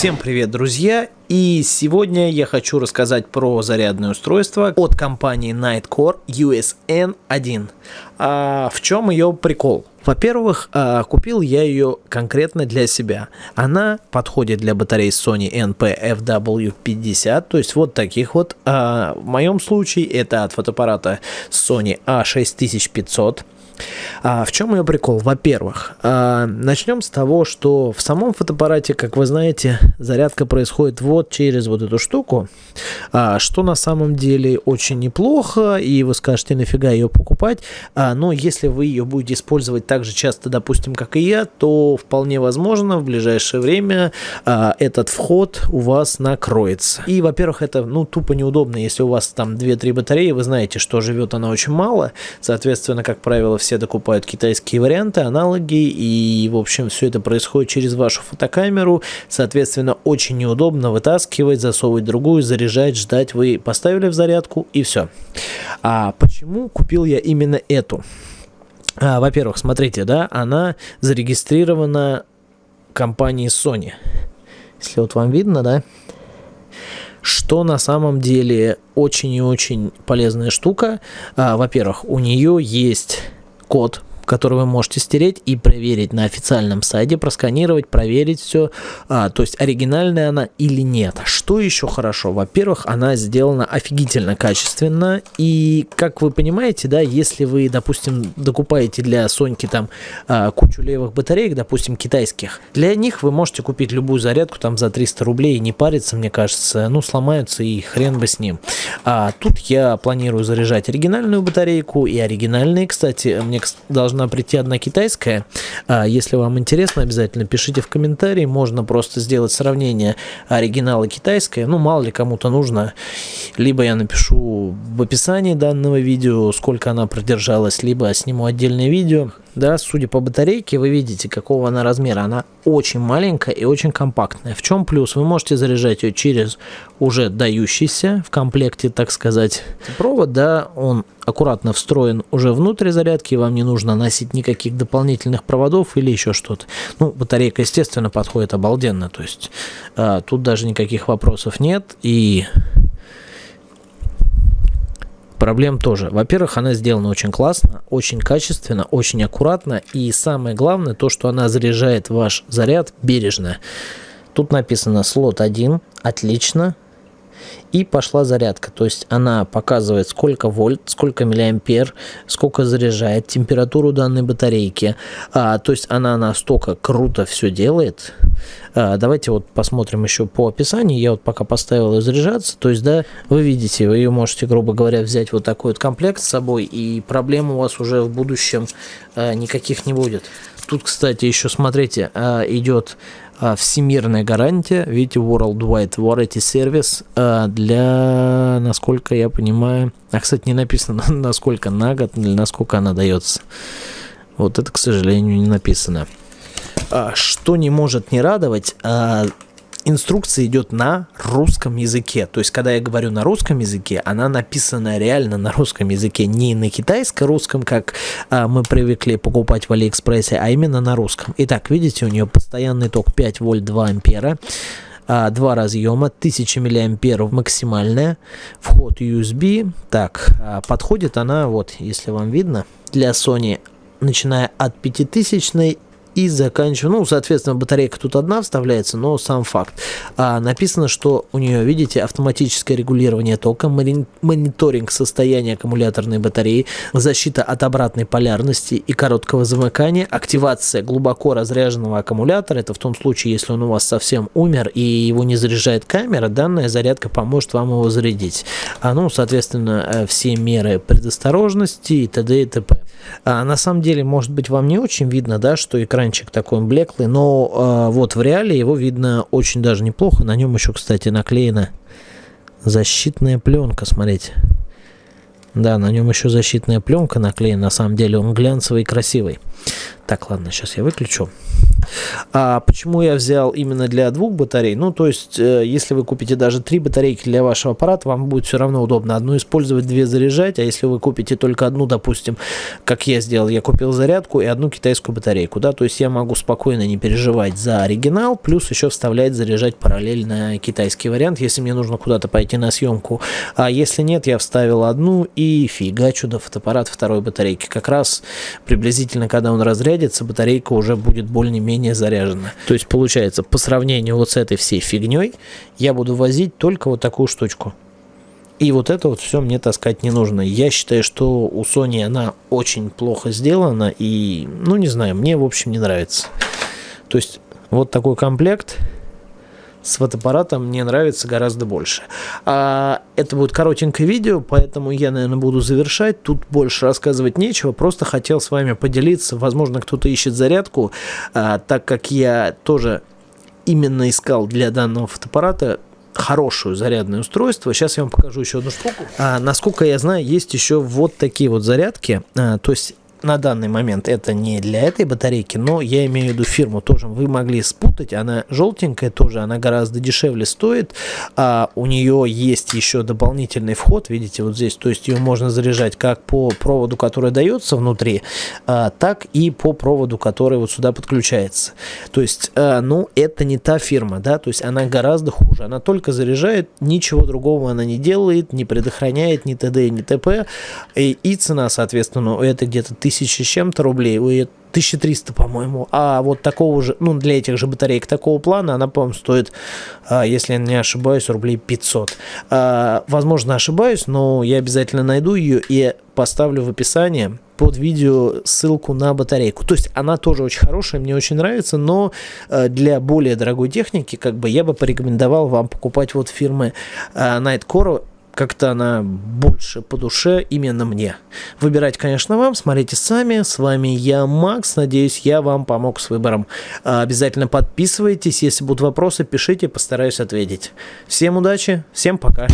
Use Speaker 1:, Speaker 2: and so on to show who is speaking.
Speaker 1: Всем привет, друзья! И сегодня я хочу рассказать про зарядное устройство от компании Nightcore USN1. А в чем ее прикол? Во-первых, а, купил я ее конкретно для себя. Она подходит для батарей Sony NP-FW50, то есть вот таких вот. А в моем случае это от фотоаппарата Sony A6500. А, в чем ее прикол? Во-первых, а, начнем с того, что в самом фотоаппарате, как вы знаете, зарядка происходит вот через вот эту штуку, а, что на самом деле очень неплохо, и вы скажете, нафига ее покупать, а, но если вы ее будете использовать так же часто, допустим, как и я, то вполне возможно в ближайшее время этот вход у вас накроется. И, во-первых, это, ну, тупо неудобно, если у вас там 2-3 батареи, вы знаете, что живет она очень мало, соответственно, как правило, все все докупают китайские варианты, аналоги, и, в общем, все это происходит через вашу фотокамеру, соответственно, очень неудобно вытаскивать, засовывать другую, заряжать, ждать, вы поставили в зарядку, и все. А почему купил я именно эту? А, во-первых, смотрите, да, она зарегистрирована компанией Sony. Если вот вам видно, да, что на самом деле очень и очень полезная штука. А, во-первых, у нее есть код который вы можете стереть и проверить на официальном сайте, просканировать, проверить все, а, то есть оригинальная она или нет. Что еще хорошо? Во-первых, она сделана офигительно качественно, и как вы понимаете, да, если вы, допустим, докупаете для Соньки там а, кучу левых батареек, допустим, китайских, для них вы можете купить любую зарядку там за 300 рублей и не париться, мне кажется, ну, сломаются и хрен бы с ним. А тут я планирую заряжать оригинальную батарейку и оригинальные, кстати, мне должна должна прийти одна китайская. А, если вам интересно, обязательно пишите в комментарии. Можно просто сделать сравнение оригинала китайская. Ну, мало ли кому-то нужно. Либо я напишу в описании данного видео, сколько она продержалась, либо сниму отдельное видео да, судя по батарейке, вы видите, какого она размера. Она очень маленькая и очень компактная. В чем плюс? Вы можете заряжать ее через уже дающийся в комплекте, так сказать, провод, да, он аккуратно встроен уже внутрь зарядки, вам не нужно носить никаких дополнительных проводов или еще что-то. Ну, батарейка, естественно, подходит обалденно, то есть а, тут даже никаких вопросов нет, и Проблем тоже. Во-первых, она сделана очень классно, очень качественно, очень аккуратно. И самое главное, то, что она заряжает ваш заряд бережно. Тут написано слот 1, отлично, и пошла зарядка. То есть она показывает, сколько вольт, сколько миллиампер, сколько заряжает, температуру данной батарейки. А, то есть она настолько круто все делает. А, давайте вот посмотрим еще по описанию. Я вот пока поставил ее заряжаться. То есть, да, вы видите, вы ее можете, грубо говоря, взять вот такой вот комплект с собой, и проблем у вас уже в будущем а, никаких не будет. Тут, кстати, еще смотрите, а, идет а, всемирная гарантия, видите, Worldwide Warranty Service а, для, насколько я понимаю, а, кстати, не написано, насколько на год или насколько она дается. Вот это, к сожалению, не написано. Что не может не радовать, инструкция идет на русском языке. То есть, когда я говорю на русском языке, она написана реально на русском языке, не на китайско-русском, как а, мы привыкли покупать в Алиэкспрессе, а именно на русском. Итак, видите, у нее постоянный ток 5 вольт 2 ампера а, два разъема, 1000 миллиамперов максимальная, вход USB. Так, а, подходит она, вот, если вам видно, для Sony, начиная от 5000 и заканчиваю. Ну, соответственно, батарейка тут одна вставляется, но сам факт. А, написано, что у нее, видите, автоматическое регулирование тока, мониторинг состояния аккумуляторной батареи, защита от обратной полярности и короткого замыкания, активация глубоко разряженного аккумулятора. Это в том случае, если он у вас совсем умер и его не заряжает камера, данная зарядка поможет вам его зарядить. А, ну, соответственно, э, все меры предосторожности и т.д. и т.п. А, на самом деле, может быть, вам не очень видно, да, что экран экранчик такой блеклый, но э, вот в реале его видно очень даже неплохо. На нем еще, кстати, наклеена защитная пленка, смотрите. Да, на нем еще защитная пленка наклеена, на самом деле он глянцевый и красивый. Так, ладно, сейчас я выключу. А почему я взял именно для двух батарей? Ну, то есть, э, если вы купите даже три батарейки для вашего аппарата, вам будет все равно удобно одну использовать, две заряжать, а если вы купите только одну, допустим, как я сделал, я купил зарядку и одну китайскую батарейку, да, то есть я могу спокойно не переживать за оригинал, плюс еще вставлять, заряжать параллельно китайский вариант, если мне нужно куда-то пойти на съемку, а если нет, я вставил одну и фигачу до фотоаппарата второй батарейки. Как раз приблизительно, когда он разрядится, батарейка уже будет более-менее менее заряжена. То есть получается, по сравнению вот с этой всей фигней, я буду возить только вот такую штучку. И вот это вот все мне таскать не нужно. Я считаю, что у Sony она очень плохо сделана. И, ну не знаю, мне в общем не нравится. То есть вот такой комплект с фотоаппаратом мне нравится гораздо больше. А, это будет коротенькое видео, поэтому я, наверное, буду завершать. Тут больше рассказывать нечего, просто хотел с вами поделиться. Возможно, кто-то ищет зарядку, а, так как я тоже именно искал для данного фотоаппарата хорошее зарядное устройство. Сейчас я вам покажу еще одну штуку. А, насколько я знаю, есть еще вот такие вот зарядки. А, то есть на данный момент это не для этой батарейки, но я имею в виду фирму тоже. Вы могли спутать, она желтенькая тоже, она гораздо дешевле стоит. А у нее есть еще дополнительный вход, видите, вот здесь. То есть ее можно заряжать как по проводу, который дается внутри, а, так и по проводу, который вот сюда подключается. То есть, а, ну, это не та фирма, да, то есть она гораздо хуже. Она только заряжает, ничего другого она не делает, не предохраняет ни ТД, ни ТП. И, и цена, соответственно, это где-то тысячи с чем-то рублей, 1300, по-моему. А вот такого же, ну, для этих же батареек такого плана, она, по-моему, стоит, а, если я не ошибаюсь, рублей 500. А, возможно, ошибаюсь, но я обязательно найду ее и поставлю в описании под видео ссылку на батарейку. То есть она тоже очень хорошая, мне очень нравится, но а, для более дорогой техники, как бы я бы порекомендовал вам покупать вот фирмы Nightcore как-то она больше по душе именно мне. Выбирать, конечно, вам, смотрите сами. С вами я, Макс. Надеюсь, я вам помог с выбором. А, обязательно подписывайтесь. Если будут вопросы, пишите, постараюсь ответить. Всем удачи, всем пока.